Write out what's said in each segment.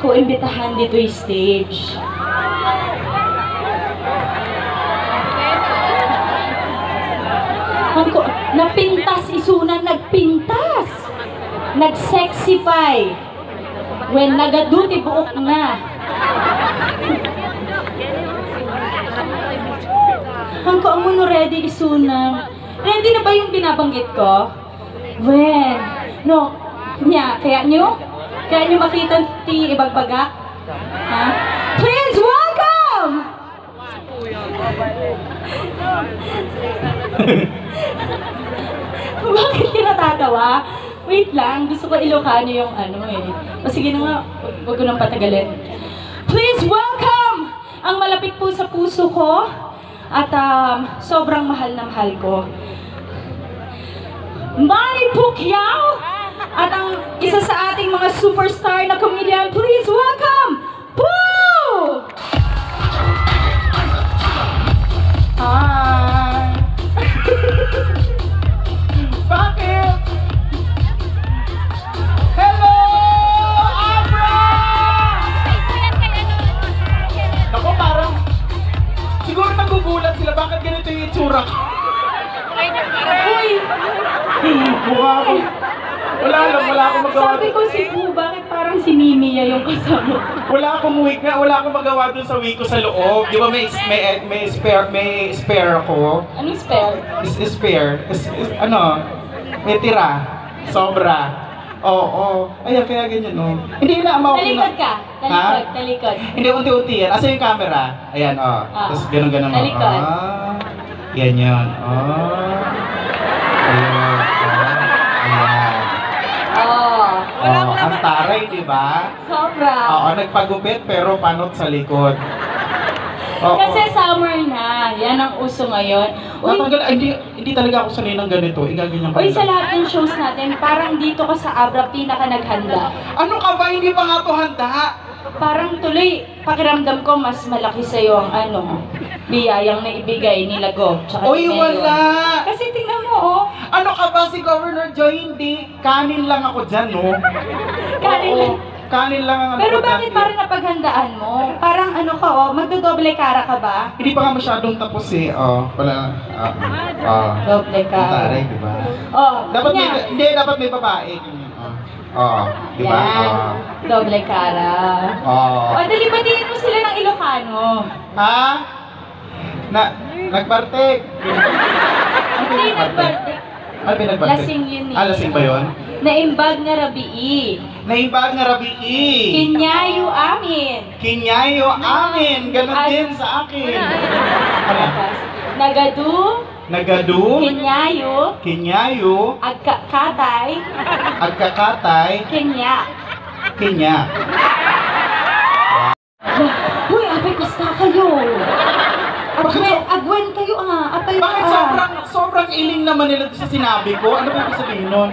ako imbitahan dito yung stage. Ako, napintas isunan, nagpintas. Nag-sexify. When nagaduti buok na. Hangko ang muno ready isuna. Ready na ba yung binabanggit ko? When? No. Nya, kaya nyo? Kaya nyo makita ti ibagbaga? Ha? Please welcome! Bakit ka natatawa? Wait lang, gusto ko Ilocano yung ano eh. O sige na nga, wag- ko nang patagalin. Please welcome ang malapit po sa puso ko at um, sobrang mahal na mahal ko. Manny Pacquiao at ang isa sa ating mga superstar na comedian. Please welcome, Poo! Hi! Bakit? Hello! Abra! Ako parang, siguro nagugulat sila, bakit ganito yung itsura ko? Uy! Mukha ko. Wala lang, wala akong magawa. Sabi ko si Poo, bakit parang si Mimi yung kasama? Wala akong wig nga, wala akong magawa dun sa wig ko sa loob. Di ba may, may, may spare, may spare ako? Anong spell? Is, is spare. Is, is, ano, may tira. Sobra. Oo, oo. Ayan, kaya ganyan, no. Hindi na amaw ko Talikod ka. Talikod, Ha? talikod. Hindi, unti-unti yan. Asa yung camera? Ayan, oh. Ah. Tapos ganun-ganun. oh. Talikod. Ah. Yan yun. Oh. Ang taray, di ba? sobra. Oo, nagpagupit pero panot sa likod. Oo. Kasi summer na. Yan ang uso ngayon. Uy, Natanggal, ay, hindi, hindi talaga ako sanay ng ganito. Igaganyan ko. uy, sa lahat ng shows natin, parang dito ka sa Abra pinaka naghanda. Ano ka ba? Hindi pa nga to handa. Parang tuloy, pakiramdam ko mas malaki sa'yo ang ano, biyayang na ibigay nila Go. Tsaka Uy, ni wala. Kasi tingnan mo, oh. Ano ka ba si Governor Joy? Hindi. Kanin lang ako dyan, no? Kanin lang. Kanin lang ang ano Pero ko bakit dyan, parang napaghandaan mo? Parang ano ka, oh, magdodoble kara ka ba? Hindi pa nga masyadong tapos eh. Oh, wala. Ah, ah. Doble Ang ka. taray, di ba? Oh, Dapat may, hindi, dapat may babae. Oh, oh di ba? Yan. Oh. Doble kara. Oh. O, dali, batiin mo sila ng Ilocano. Ha? Na, nagpartek. Hindi. Ano ba yung nagpartek? Lasing yun eh. Ah, lasing ba yun? Naimbag nga rabii. Naimbag nga rabii. Kinyayo amin. Kinyayo amin. Ganon Ay. din sa akin. Ano? Nagadu, Nagadu. kinyayo, Kinyayo. agkakatay, Agkakatay. kinya. Kinya. Uy, apay kasta kayo. Agwen, agwen kayo ah. Apay Bakit ah. sobrang, sobrang iling naman nila sa sinabi ko? Ano ba yung sabihin nun?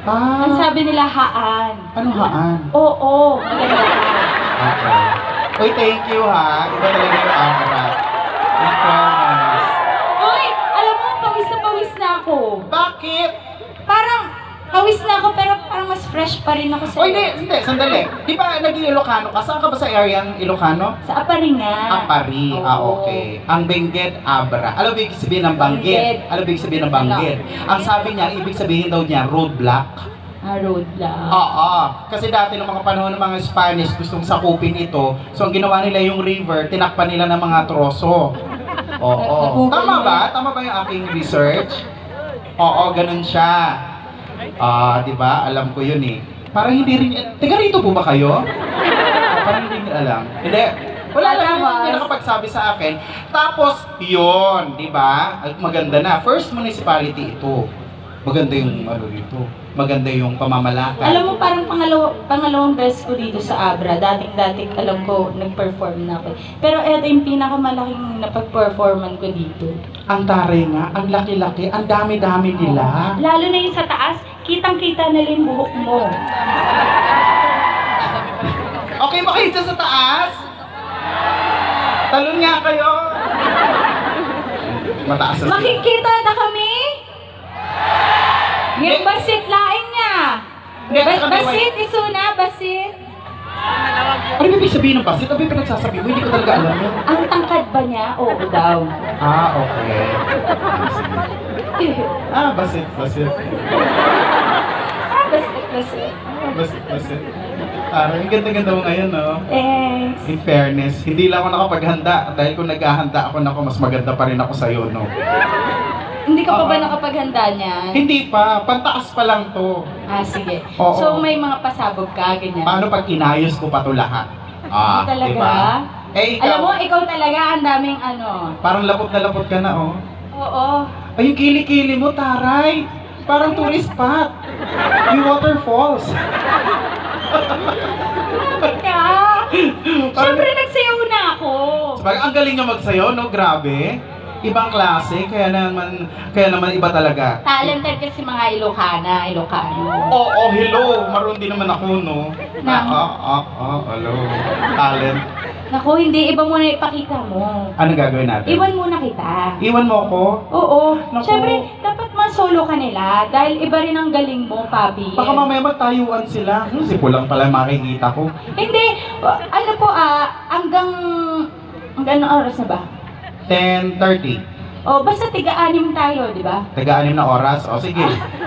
Ah, Ang sabi nila haan. anong haan? Oo, ka. Okay. Uy, thank you ha. Iba talaga yung camera. In fairness. Uy, alam mo, pawis na pawis na ako. Bakit? Parang, pawis na ako pero parang mas fresh pa rin ako sa O hindi, hindi, sandali. Di ba naging Ilocano ka? Saan ka ba sa area ng Ilocano? Sa Aparingan. Apari. Oo. Ah, okay. Ang Benguet Abra. Alam mo ibig sabihin ng Bangged. banggit? Alam mo ibig sabihin ng banggit? Ang sabi niya, ibig sabihin daw niya, roadblock. Ah, road lang. Oo. Kasi dati ng mga panahon ng mga Spanish, gustong sakupin ito. So, ang ginawa nila yung river, tinakpan nila ng mga troso. Oo. Tama ba? yan? Tama ba yung aking research? Oo, ganun siya. Ah, di ba? Alam ko yun eh. Parang hindi rin... Teka, rito po ba kayo? Parang hindi nyo alam. Hindi. Wala lang yung Tapos? may nakapagsabi sa akin. Tapos, yun, di ba? At Maganda na. First municipality ito. Maganda yung ano dito. Maganda yung pamamalakad. Alam mo, parang pangalaw, pangalawang beses ko dito sa Abra. Dating-dating, alam ko, nag-perform na ako. Pero eto yung pinakamalaking napag-performan ko dito. Ang taray nga, ang laki-laki, ang dami-dami nila. Lalo na yung sa taas, kitang-kita na rin buhok mo. Okay ba kayo sa taas? Talon nga kayo. Mataas na. Makikita na kami? Yung basit laing niya. Basit, isuna, basit. Ano ibig sabihin ng basit? Ano yung pinagsasabi mo? Hindi ko talaga alam yun. Ang tangkad ba niya? Oo daw. Ah, okay. Ah, basit, basit. Basta, basta. Ah, basit, basit. Parang ang ganda-ganda mo ngayon, no? Thanks. In fairness, hindi lang ako nakapaghanda. Dahil kung naghahanda ako, nako, mas maganda pa rin ako sa'yo, no? Hindi ka pa ba Oo. nakapaghanda niyan? Hindi pa, pantaas pa lang to. Ah, sige. Oo. So, may mga pasabog ka, ganyan. Paano pag inayos ko pa to lahat? Ah, Talaga? diba? Eh, ikaw, Alam mo, ikaw talaga ang daming ano. parang lapot na lapot ka na, oh. Oo. Ay, yung kili-kili mo, taray! Parang tourist spot. Yung waterfalls. Kaya, syempre nagsayaw na ako. Sabagay, ang galing nga magsayo, no? Grabe. Ibang klase, kaya naman, kaya naman iba talaga. Talented kasi mga Ilocana, Ilocano. Oo, oh, hello. Maroon din naman ako, no? Nang- Ah, ah, ah, hello. Talent. Naku, hindi. Iba muna ipakita mo. Ano gagawin natin? Iwan muna kita. Iwan mo ako? Oo. Naku. Syempre, dapat masolo ka nila dahil iba rin ang galing mo, Papi. Baka mamaya magtayuan sila. Hmm, si Pulang pala makikita ko. Hindi. Ano po, ah, hanggang... Hanggang anong oras na ba? 10.30. O, basta tiga-anim tayo, di ba? Taga-anim na oras. O sige.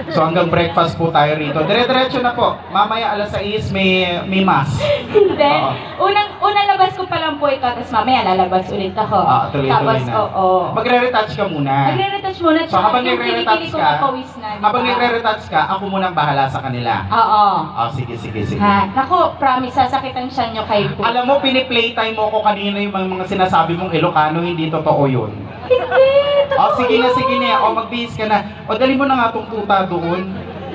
So hanggang breakfast po tayo rito. Dire-diretso na po. Mamaya alas 6 may, may mass. Hindi. Oo. Unang, unang labas ko pa lang po ikaw, tapos mamaya lalabas ulit ako. Ah, tuloy-tuloy tapos, na. oo. Magre-retouch ka muna. Magre-retouch muna, So, habang yung nagre-retouch ko ka, papawis na, di Habang ba? nagre-retouch ka, ako muna ang bahala sa kanila. Oo. Ah, sige, sige, sige. Ha, naku, promise, sasakitan siya nyo kay Po. Alam mo, piniplaytime mo ko kanina yung mga, mga sinasabi mong Ilocano, hindi totoo yun. Hindi, totoo Oh, sige na, sige na. O, magbihis ka na. O, dali mo na nga itong tuta doon.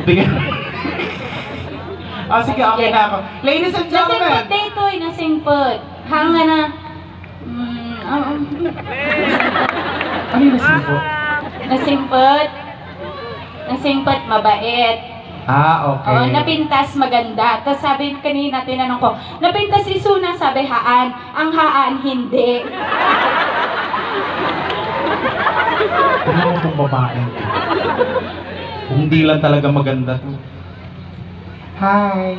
Bigyan. Ah, sige, okay na ako. Ladies and gentlemen, day to, eh, nasimpot. Hanga na. Mm, um, ano yung nasimpo? nasimpot. Nasimpot, mabait. Ah, okay. Oo, napintas maganda. Tapos sabi kanina, tinanong ko, napintas si Suna, sabi haan. Ang haan, hindi. Tingnan mo itong babae. Kung hindi lang talaga maganda to. Hi!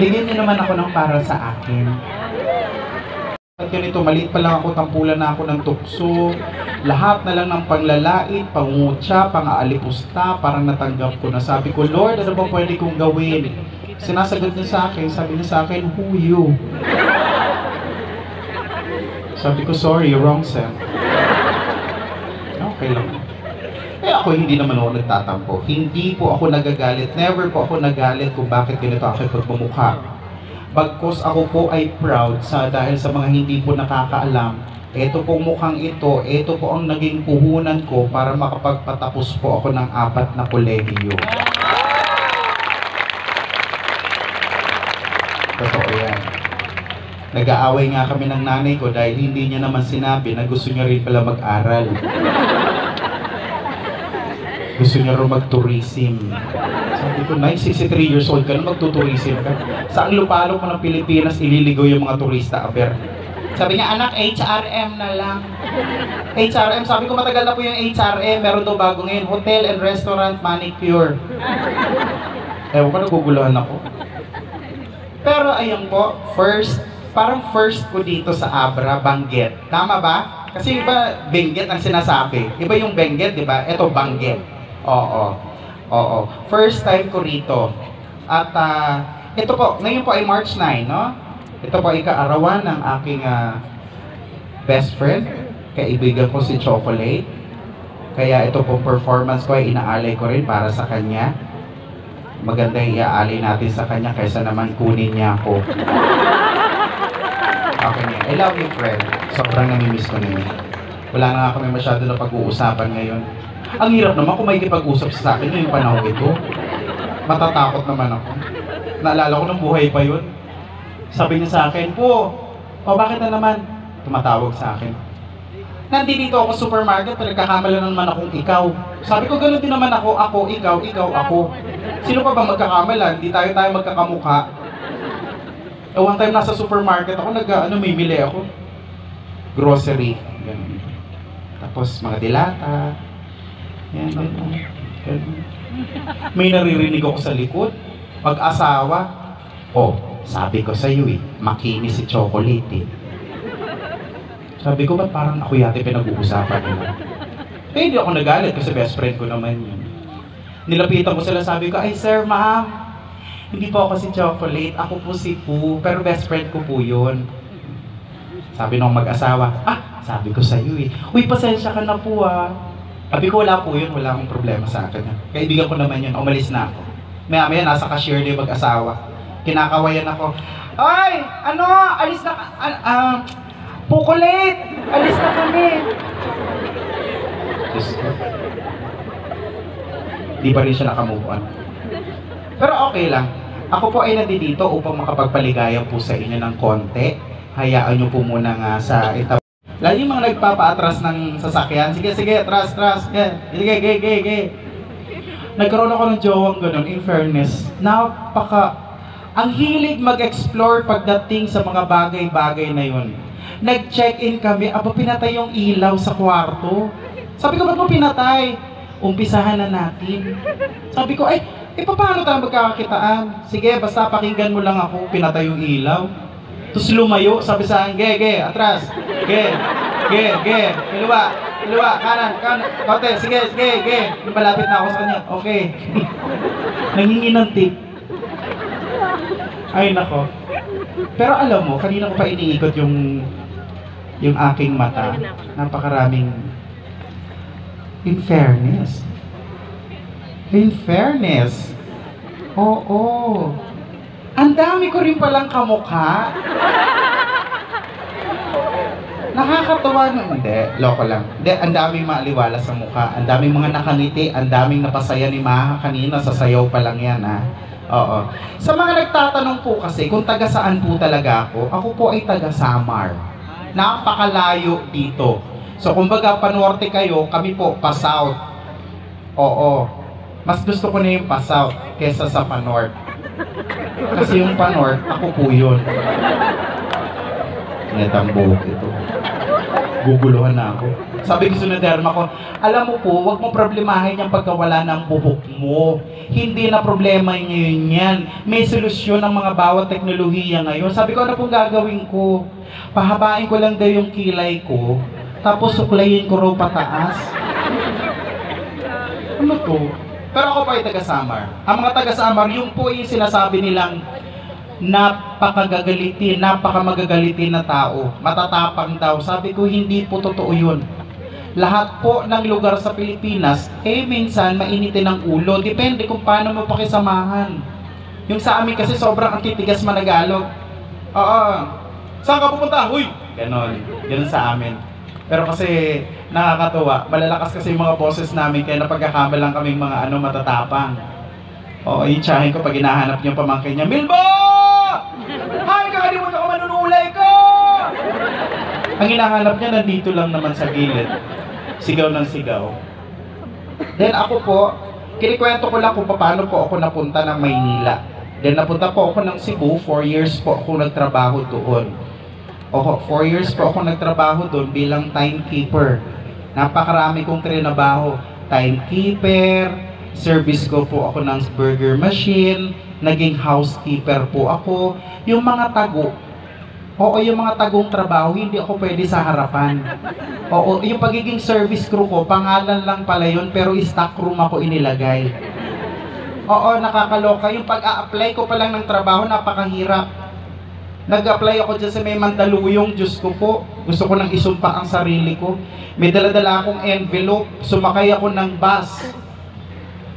Bigyan niyo naman ako ng para sa akin. At ganito, maliit pa lang ako, tampulan na ako ng tukso. Lahat na lang ng panglalait, pangutya, pang-aalipusta, parang natanggap ko na. Sabi ko, Lord, ano ba pwede kong gawin? Sinasagot niya sa akin, sabi niya sa akin, who you? Sabi ko, sorry, wrong Sam. Okay lang. Eh ako hindi naman ako nagtatampo. Hindi po ako nagagalit. Never po ako nagalit kung bakit ganito ako pagmumukha. Bagkos ako po ay proud sa dahil sa mga hindi po nakakaalam. Ito pong mukhang ito, ito po ang naging puhunan ko para makapagpatapos po ako ng apat na kolehiyo. Totoo yan. Nag-aaway nga kami ng nanay ko dahil hindi niya naman sinabi na gusto niya rin pala mag-aral. Gusto niya rin mag-tourism. Sabi ko, Nay, 63 years old ka na, magtutourism ka. Saan lupalok mo ng Pilipinas ililigaw yung mga turista, aber? Sabi niya, anak, HRM na lang. HRM, sabi ko matagal na po yung HRM, meron daw bago ngayon, Hotel and Restaurant Manicure. Ewan ko, naguguluhan ako. Pero ayun po, first, parang first ko dito sa Abra, Banggit. Tama ba? Kasi iba, Benguet ang sinasabi. Iba yung Benguet, di ba? Ito, Banggit. Oo. Oo. First time ko rito. At ah, ito po, ngayon po ay March 9, no? Ito po ay kaarawan ng aking ah, best friend. Kaibigan ko si Chocolate. Kaya ito po performance ko ay inaalay ko rin para sa kanya. Maganda iaalay natin sa kanya kaysa naman kunin niya ako. Okay niya. I love you, friend. Sobrang namimiss ko na yun. Wala na kami masyado na pag-uusapan ngayon. Ang hirap naman kung may kipag-usap sa akin ngayong panahon ito. Matatakot naman ako. Naalala ko nung buhay pa yun. Sabi niya sa akin, po, o bakit na naman? Tumatawag sa akin. Nandito ako sa supermarket, nagkakamala na naman akong ikaw. Sabi ko, ganoon din naman ako, ako, ikaw, ikaw, ako. Sino pa ba magkakamala? Hindi tayo tayo magkakamukha. Eh, one time nasa supermarket ako, nag, ano, may bili ako. Grocery. Ganun. Tapos, mga dilata. Yan, ganun. Ganun. May naririnig ako sa likod. Mag-asawa. Oh, sabi ko sa'yo eh, makinis si chocolate eh. Sabi ko, ba't parang ako yate pinag-uusapan nila? Eh, hindi ako nagalit kasi best friend ko naman yun. Nilapitan ko sila, sabi ko, ay sir, ma'am, hindi po ako si Chocolate, ako po si Poo, pero best friend ko po yun. Sabi nung mag-asawa, ah, sabi ko sa'yo eh, uy, pasensya ka na po ah. Sabi ko, wala po yun, wala akong problema sa akin. Kaibigan ko naman yun, umalis na ako. Maya maya, nasa cashier na yung mag-asawa. Kinakawayan ako, Ay, ano, alis na ah, ah, Pukulit! Alis na kami! Diyos ko. Di pa rin siya nakamove on. Pero okay lang. Ako po ay nandito upang makapagpaligaya po sa inyo ng konti. Hayaan nyo po muna nga sa itab. Lagi mga nagpapaatras ng sasakyan. Sige, sige, atras, atras. Sige, sige, sige, sige, sige. Nagkaroon ako ng jowang ganun, in fairness. Napaka... Ang hilig mag-explore pagdating sa mga bagay-bagay na yun. Nag-check-in kami, aba pinatay yung ilaw sa kwarto. Sabi ko, ba't mo pinatay? Umpisahan na natin. Sabi ko, ay, eh paano tayo magkakakitaan? Sige, basta pakinggan mo lang ako, pinatay yung ilaw. Tapos lumayo, sabi sa akin, ge, ge, atras. Ge, ge, ge, kaliwa, kaliwa, kanan, kanan, konti, sige, sige, ge. Malapit na ako sa kanya. Okay. Nangingi. Ay, nako. Pero alam mo, kanina ko pa iniikot yung yung aking mata. Napakaraming in fairness. In fairness. Oo. Ang dami ko rin palang kamukha. Nakakatawa no? Hindi, loko lang. Hindi, ang daming maaliwala sa mukha. Ang daming mga nakangiti. Ang daming napasaya ni Maha kanina. Sa sayaw pa lang yan, ha? Oo. Sa mga nagtatanong po kasi kung taga saan po talaga ako, ako po ay taga Samar. Napakalayo dito. So, kumbaga, panorte kayo, kami po, pa-south. Oo. Mas gusto ko na yung pa-south kesa sa pa-north. Kasi yung pa-north, ako po yun. Netang buhok ito. Guguluhan na ako. Sabi ko sa derma ko, alam mo po, wag mo problemahin yung pagkawala ng buhok mo. Hindi na problema ngayon yan. May solusyon ang mga bawat teknolohiya ngayon. Sabi ko, ano pong gagawin ko? Pahabain ko lang daw yung kilay ko, tapos suklayin ko raw pataas. Ano to? Pero ako pa ay taga-Samar. Ang mga taga-Samar, yung po yung sinasabi nilang napakagagalitin, napakamagagalitin na tao. Matatapang daw. Sabi ko, hindi po totoo yun. Lahat po ng lugar sa Pilipinas, eh minsan mainitin ang ulo. Depende kung paano mo pakisamahan. Yung sa amin kasi sobrang ang titigas managalog. Oo. Saan ka pupunta? Huy! Ganon. Ganon sa amin. Pero kasi nakakatuwa, malalakas kasi yung mga boses namin kaya napagkakamalang kaming mga ano matatapang. Oo, yung tsahin ko pag hinahanap niyo pamangkin niya, Milbo! Hay, kakalimutan ko manunulay ko! Ang hinahanap niya nandito lang naman sa gilid. Sigaw ng sigaw. Then ako po, kinikwento ko lang kung paano po ako napunta ng Maynila. Then napunta po ako ng Cebu, 4 years po ako nagtrabaho doon. Oho, 4 years po ako nagtrabaho doon bilang timekeeper. Napakarami kong trinabaho. Timekeeper, service ko po ako ng burger machine, naging housekeeper po ako. Yung mga tago, oo, yung mga tagong trabaho, hindi ako pwede sa harapan. Oo, yung pagiging service crew ko, pangalan lang pala yun, pero stock room ako inilagay. Oo, nakakaloka. Yung pag-a-apply ko pa lang ng trabaho, napakahirap. Nag-apply ako dyan sa may Mandaluyong, Diyos ko po. Gusto ko nang isumpa ang sarili ko. May daladala akong envelope, sumakay ako ng bus.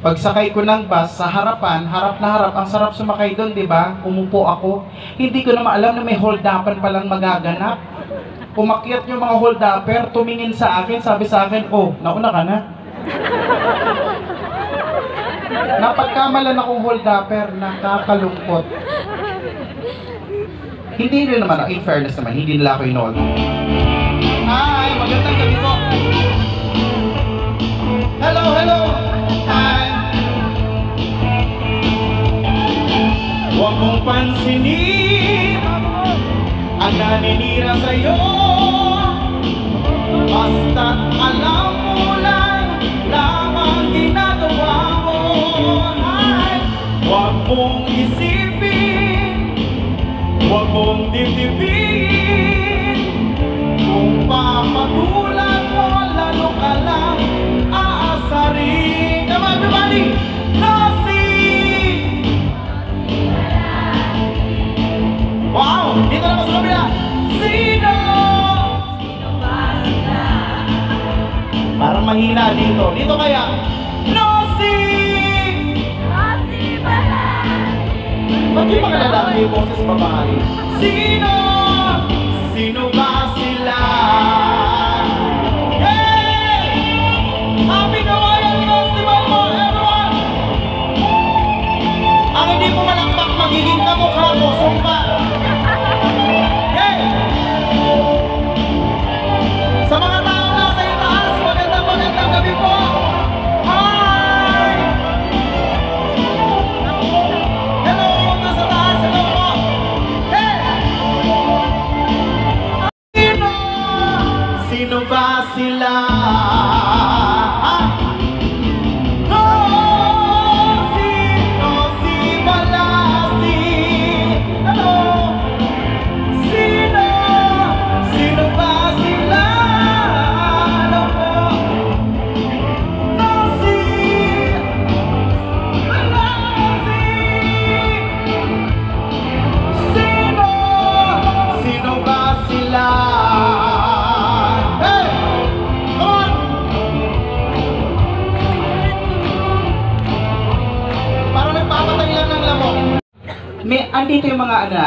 Pagsakay ko ng bus, sa harapan, harap na harap, ang sarap sumakay doon, di ba? Umupo ako. Hindi ko naman alam na may hold-upan palang magaganap. Umakyat yung mga hold-upper, tumingin sa akin, sabi sa akin, oh, nauna ka na. Napagkamalan akong hold-upper, nakakalungkot. Hindi rin naman, in fairness naman, hindi nila ako inood. Hi! Magandang gabi po! Hello, hello! Hi! Huwag mong pansinin ang naninira sa'yo Basta't alam mo lang lamang ginagawa mo Huwag mong Huwag mong dibdibin Kung papatulan mo Lalo ka lang aasarin Come on everybody! Nothing! Wow! Dito naman sa kabila! Sino? Parang mahina dito. Dito kaya. Nothing! Ba't yung lalaki yung boses babae? Sino Sino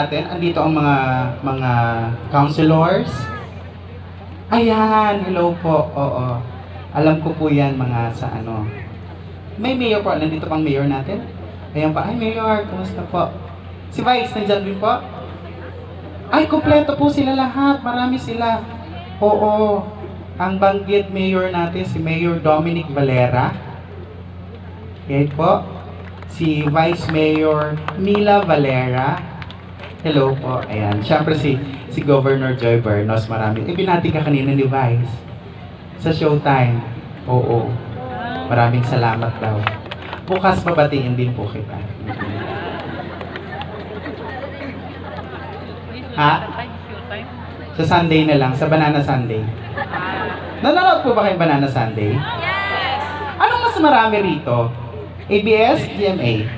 natin, andito ang mga mga counselors. Ayan, hello po. Oo. Alam ko po yan mga sa ano. May mayor po, nandito pang mayor natin. Ayan pa, ay mayor, kumusta po? Si Vice, nandyan din po? Ay, kumpleto po sila lahat. Marami sila. Oo. Ang banggit mayor natin, si Mayor Dominic Valera. Yan po. Si Vice Mayor Mila Valera. Hello po. Ayan. Siyempre si, si Governor Joy Bernos. Marami. Eh, binati ka kanina ni Vice. Sa Showtime. Oo. Maraming salamat daw. Bukas mabatiin din po kita. Ha? Sa Sunday na lang, sa Banana Sunday. Nanonood po ba kayong Banana Sunday? Yes! Anong mas marami rito? ABS, GMA?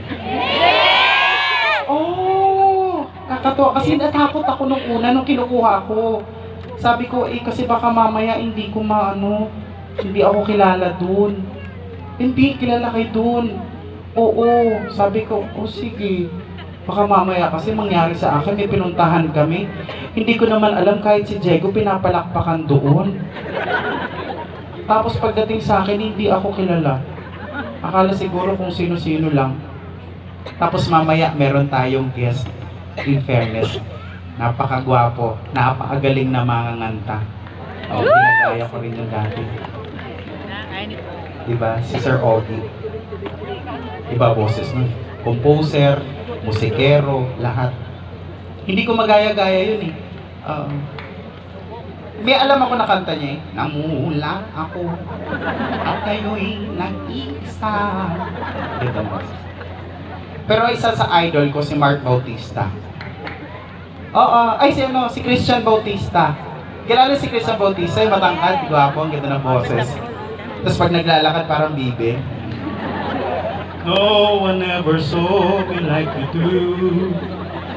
Kakatuwa. Kasi natakot ako nung una, nung kinukuha ko. Sabi ko, eh, kasi baka mamaya hindi ko maano, hindi ako kilala dun. Hindi, kilala kayo dun. Oo, sabi ko, oh sige. Baka mamaya kasi mangyari sa akin, may pinuntahan kami. Hindi ko naman alam kahit si Diego pinapalakpakan doon. Tapos pagdating sa akin, hindi ako kilala. Akala siguro kung sino-sino lang. Tapos mamaya, meron tayong guest. In fairness, napakagwapo, napakagaling na mga nganta. O, ginagaya ko rin yung dati. Diba? Si Sir Ogie. Iba boses nun. Composer, musikero, lahat. Hindi ko magaya-gaya yun eh. Um, may alam ako na kanta niya eh. Namula ako at kayo'y nag-isa. Ito boses. Pero isa sa idol ko si Mark Bautista. Oo, ay si ano, si Christian Bautista. Kilala si Christian Bautista, yung matangkad, gwapo, ang ganda ng boses. Tapos pag naglalakad parang bibe. No one ever saw me like you do.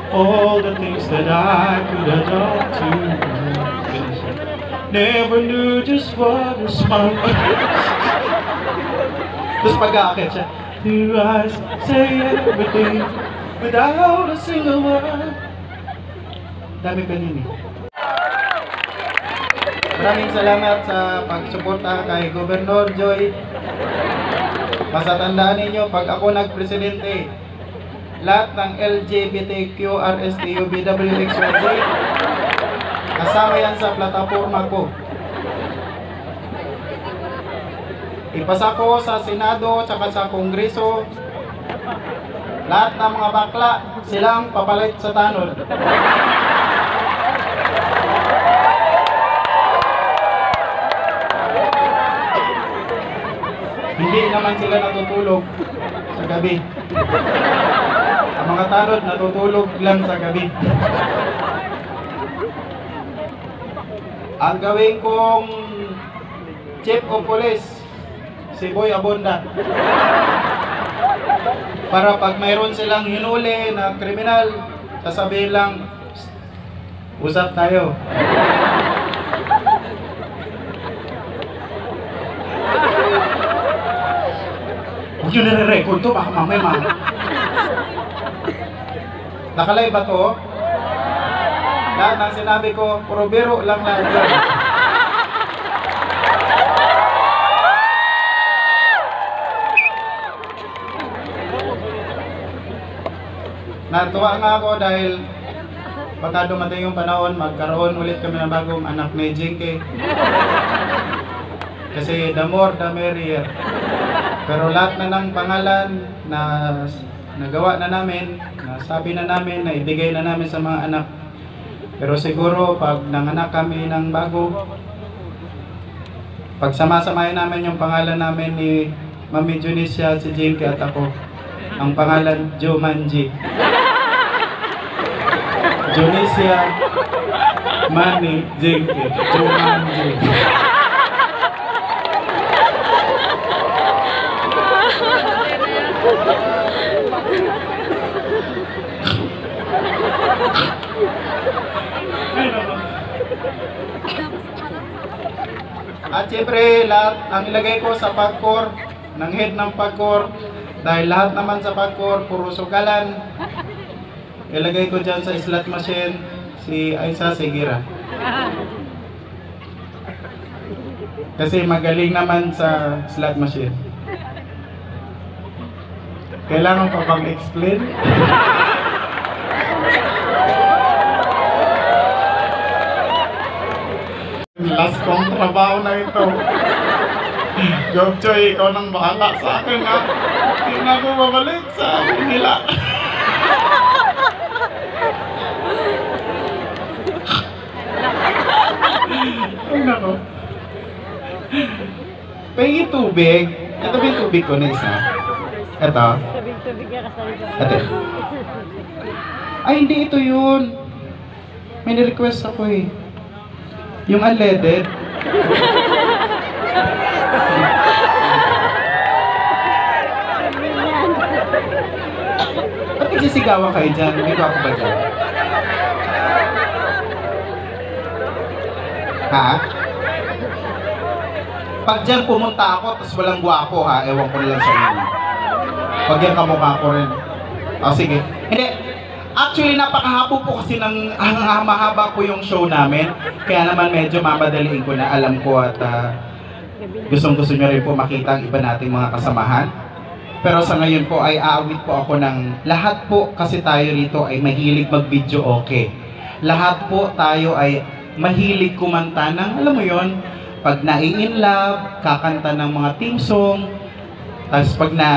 All the things that I could have done to. Never knew just what a smile was. Tapos pag-aakit siya, Your eyes say everything without a single word. Dami kanini. Maraming salamat sa pagsuporta kay Governor Joy. Basta tandaan ninyo, pag ako nagpresidente, lahat ng LGBTQ, RSTU, kasama yan sa plataforma ko. Ipasa ko sa Senado, tsaka sa Kongreso, lahat ng mga bakla, silang papalit sa tanod. Hindi naman sila natutulog sa gabi. Ang mga tanod natutulog lang sa gabi. Ang gawin kong chief of police, si Boy Abonda. Para pag mayroon silang hinuli na kriminal, sasabihin lang, "Psst, usap tayo. Huwag nyo nare-record to, baka mamaya ma. Nakalay ba to? Lahat ng sinabi ko, puro biro lang lahat. Natuwa nga ako dahil baka dumating yung panahon, magkaroon ulit kami ng bagong anak ni Jinky. Kasi the more, the merrier. Pero lahat na ng pangalan na nagawa na namin, nasabi na namin, na ibigay na namin sa mga anak. Pero siguro pag nanganak kami ng bago, pag samasamahin namin yung pangalan namin ni Mami Junicia, si Jinky at ako, ang pangalan Jumanji. Junicia, Manny, Jinky, Jumanji. At siyempre, lahat ang ilagay ko sa pagkor, ng head ng pagkor, dahil lahat naman sa pagkor, puro sugalan. Ilagay ko dyan sa slot machine, si Aisa Sigira. Kasi magaling naman sa slot machine. Kailangan pa bang explain? Last kong trabaho na ito. Job Choy, ikaw nang bahala sa akin ha. Hindi na ako babalik sa nila. Ay nako. Pengi tubig. Ito ba yung tubig ko na isa? Ito. Tubig-tubig ka kasali Ate. Ay, hindi ito yun. May request ako eh. Yung unleaded. Ba't nagsisigawan kayo dyan? Ko ako ba dyan? Ha? Pag dyan pumunta ako, tapos walang gwapo ha, ewan ko lang sa inyo. Pag yan kamukha ko rin. O sige. Hindi. Actually, napakahabo po kasi ng ang ang mahaba po yung show namin. Kaya naman medyo mamadaliin ko na alam ko at ah, gustong gusto nyo rin po makita ang iba nating mga kasamahan. Pero sa ngayon po ay aawit po ako ng lahat po kasi tayo rito ay mahilig mag-video okay. Lahat po tayo ay mahilig kumanta ng, alam mo yon pag nai-in love, kakanta ng mga team song, tapos pag na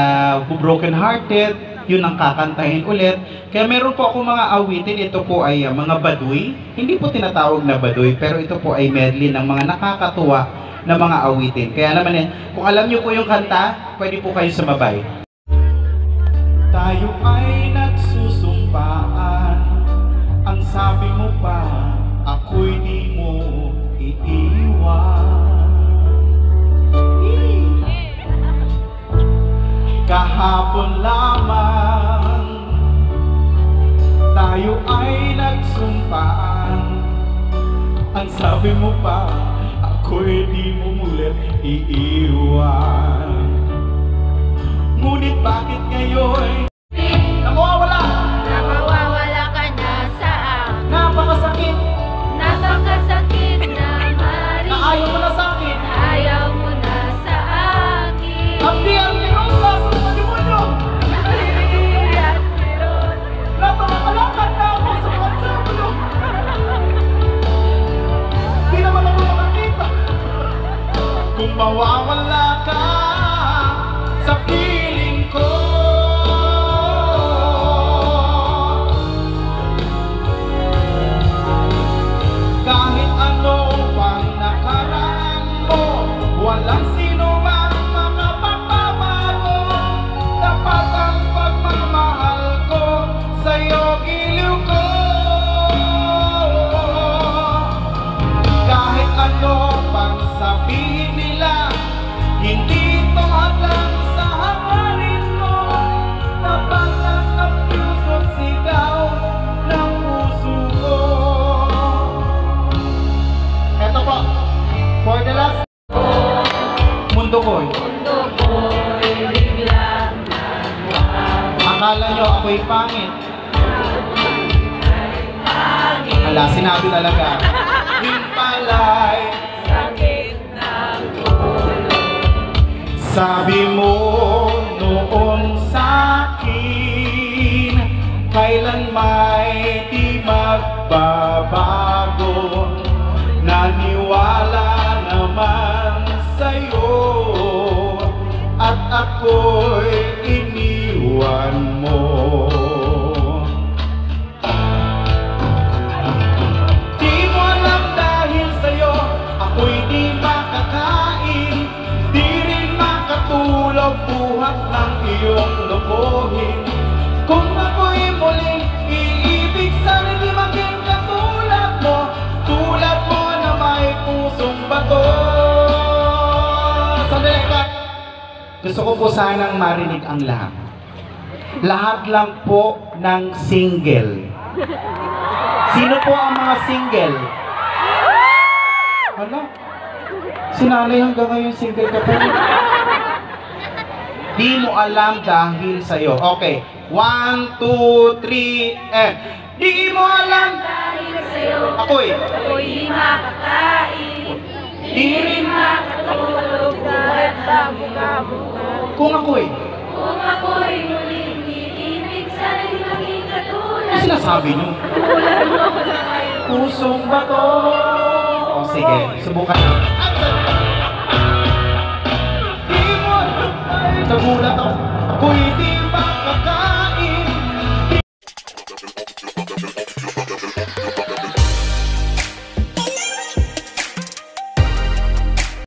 broken hearted, yun ang kakantahin ulit. Kaya meron po ako mga awitin, ito po ay uh, mga baduy. Hindi po tinatawag na baduy, pero ito po ay medley ng mga nakakatuwa na mga awitin. Kaya naman yan, kung alam niyo po yung kanta, pwede po kayo sumabay. Tayo ay nagsusumpaan, ang sabi mo pa, ako'y di Kahapon lamang Tayo ay nagsumpaan. Ang sabi mo pa Ako'y di mo mulit iiwan. Ngunit bakit ngayon? Nawawala mawawala ka noon sa akin Kailan may di magbabago. Naniwala naman sa'yo At ako'y lokohin Kung ako'y muling iibig Sana di maging katulad mo Tulad mo na may pusong bato Sandali ka Gusto ko po sanang marinig ang lahat Lahat lang po ng single Sino po ang mga single? Hala? Si nanay hanggang ngayon single ka pa rin. Di mo alam dahil sa'yo. Okay. One, two, three, and... Di mo alam Dahil sa'yo, Ako'y ako'y makakain. Di rin Makatulog buhat sa mukha mo. Kung ako'y Kung ako'y muling iibig, di maging Ano katulad sinasabi niyo? Pusong bato. O sige, subukan na. Nagulat ako. Ako'y di makakain.